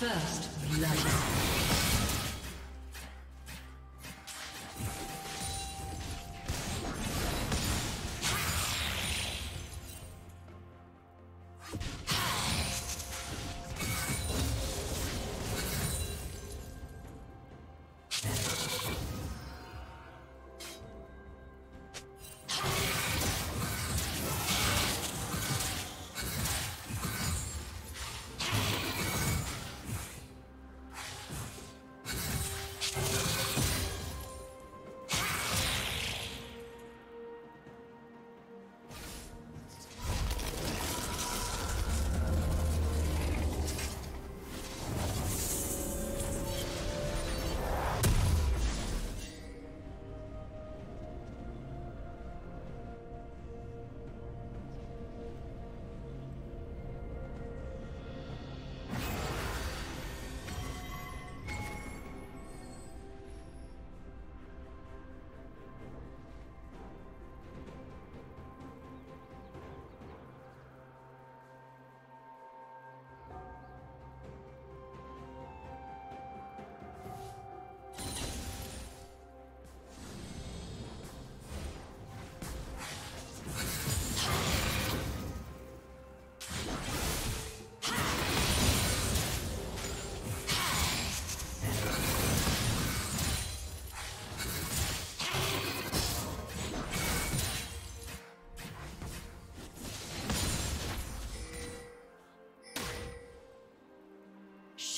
First blood.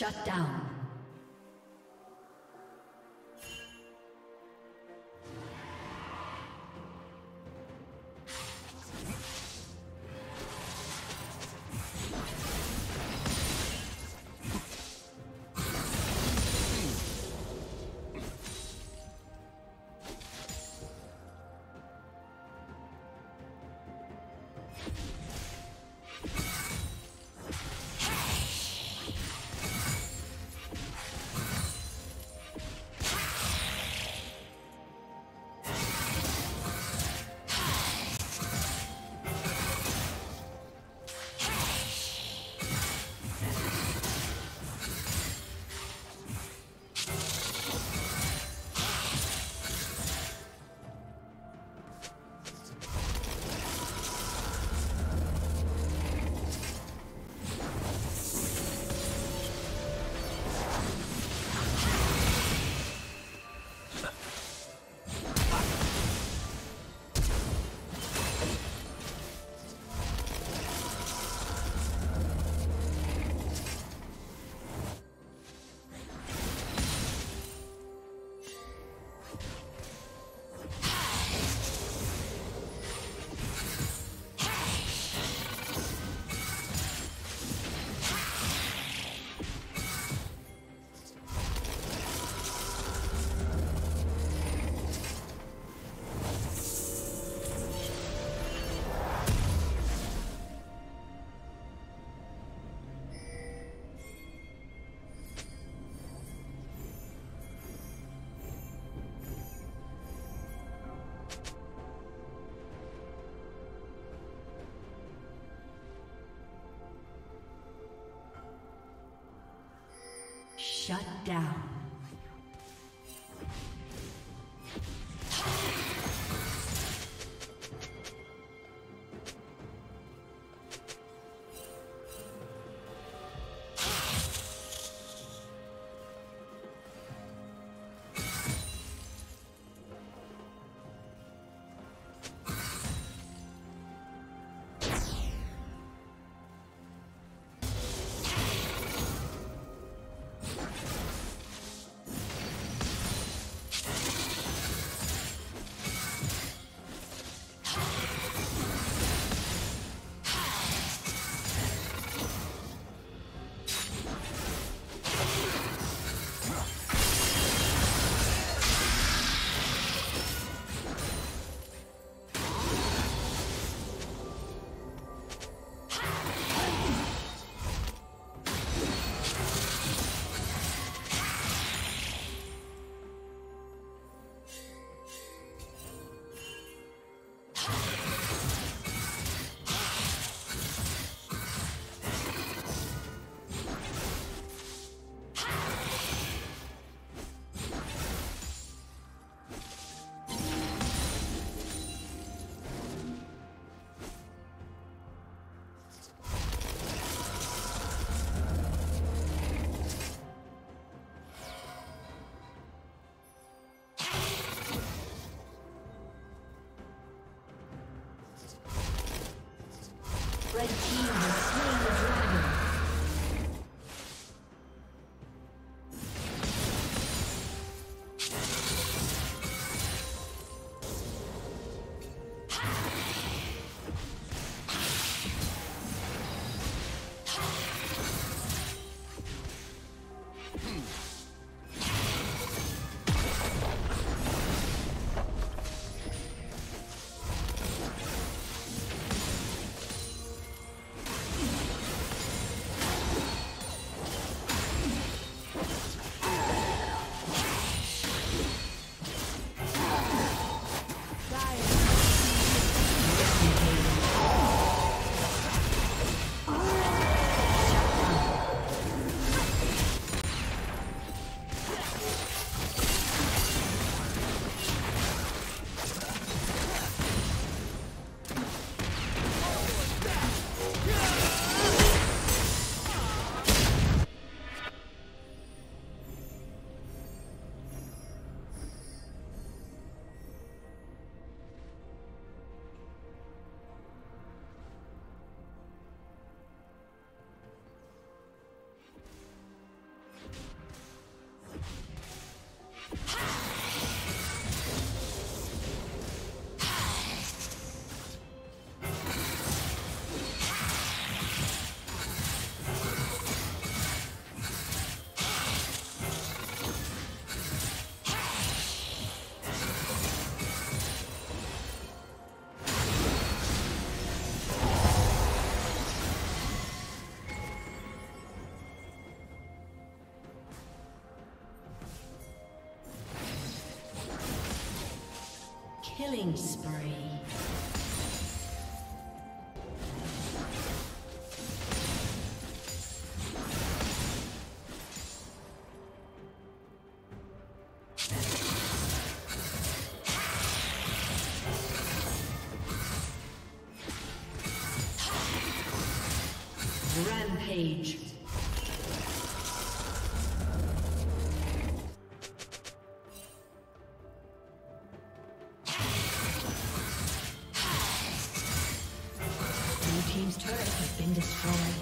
Shut down. Shut down. Killing spree. Destroyed.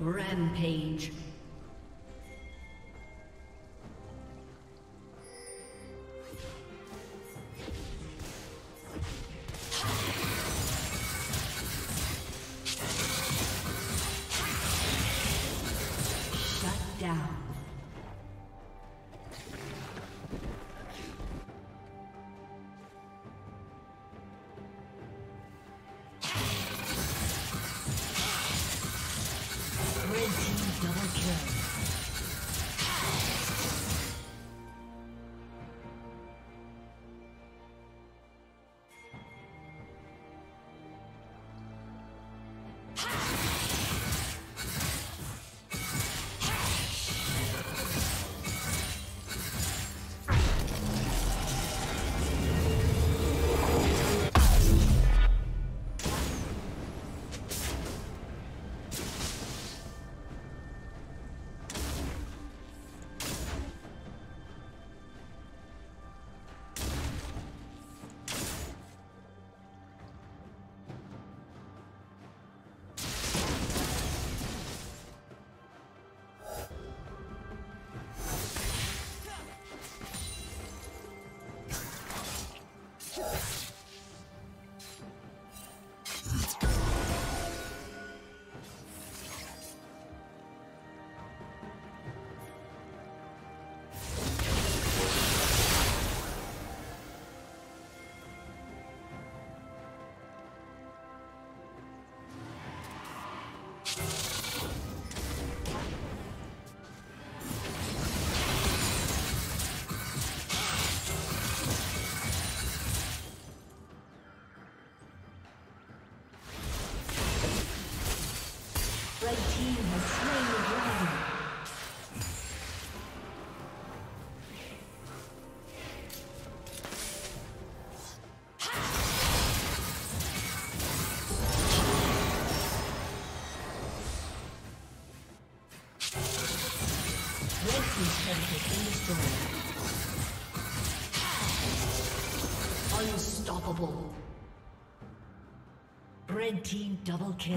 Rampage. Unstoppable. Red team double kill.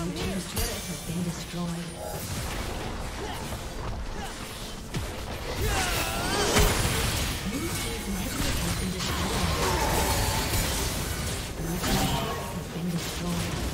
Blue team's turret has been destroyed. Blue team's has been destroyed. Blue team's has been destroyed.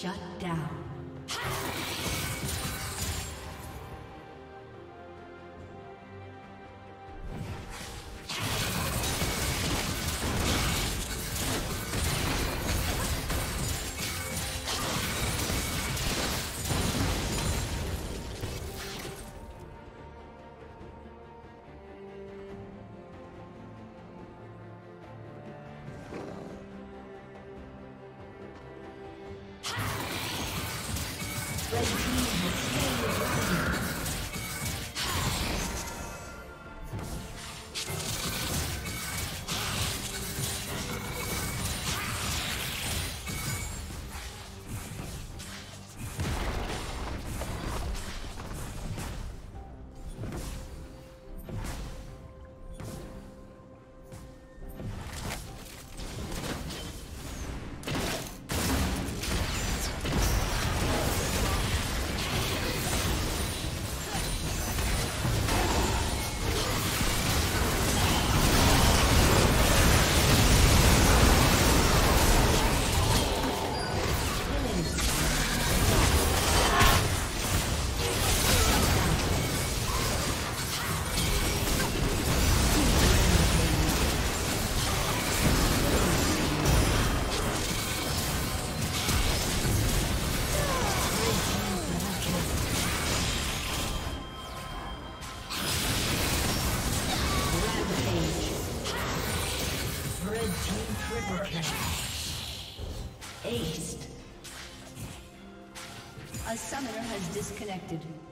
Shut down. Disconnected. has failure